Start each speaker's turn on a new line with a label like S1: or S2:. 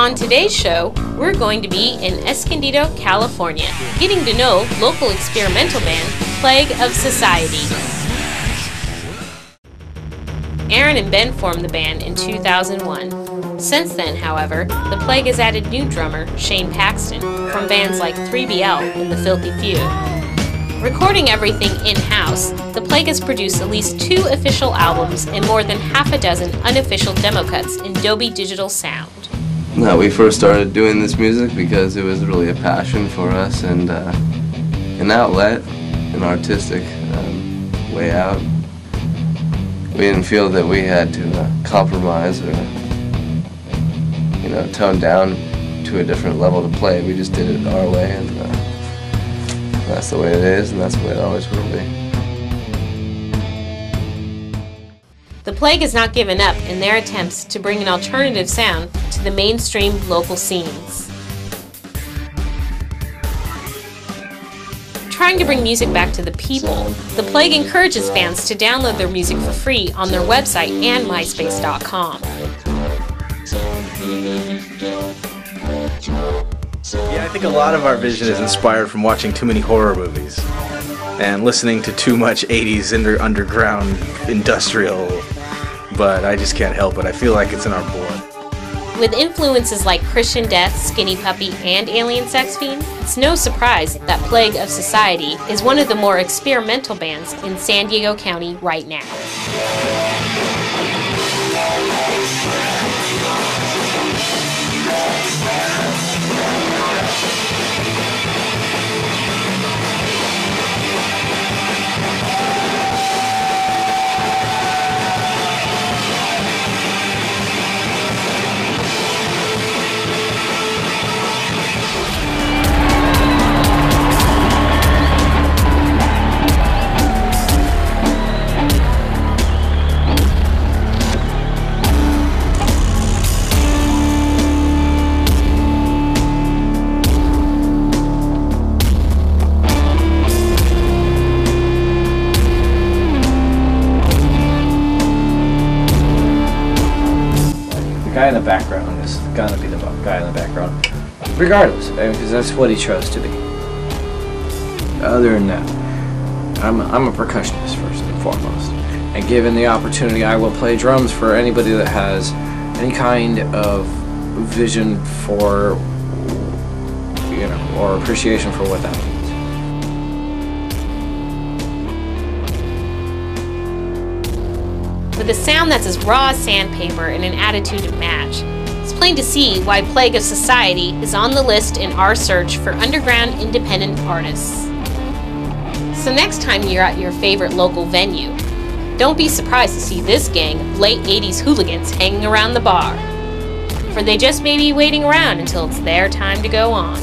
S1: On today's show, we're going to be in Escondido, California, getting to know local experimental band Plague of Society. Aaron and Ben formed the band in 2001. Since then, however, the Plague has added new drummer Shane Paxton from bands like 3BL and The Filthy Few. Recording everything in house, The Plague has produced at least two official albums and more than half a dozen unofficial demo cuts in Dolby Digital Sound.
S2: No, we first started doing this music because it was really a passion for us and uh, an outlet, an artistic um, way out. We didn't feel that we had to uh, compromise or, you know, tone down to a different level to play. We just did it our way, and uh, that's the way it is, and that's the way it always will be.
S1: The Plague has not given up in their attempts to bring an alternative sound to the mainstream local scenes. Trying to bring music back to the people, The Plague encourages fans to download their music for free on their website and myspace.com.
S3: Yeah, I think a lot of our vision is inspired from watching too many horror movies and listening to too much 80s under, underground industrial, but I just can't help it. I feel like it's in our blood.
S1: With influences like Christian Death, Skinny Puppy, and Alien Sex Fiend, it's no surprise that Plague of Society is one of the more experimental bands in San Diego County right now.
S4: The guy in the background is gonna be the guy in the background, regardless, because that's what he chose to be. Other than that, I'm a, I'm a percussionist first and foremost, and given the opportunity, I will play drums for anybody that has any kind of vision for, you know, or appreciation for what that
S1: With a sound that's as raw as sandpaper and an attitude to match, it's plain to see why Plague of Society is on the list in our search for underground independent artists. So next time you're at your favorite local venue, don't be surprised to see this gang of late 80s hooligans hanging around the bar. For they just may be waiting around until it's their time to go on.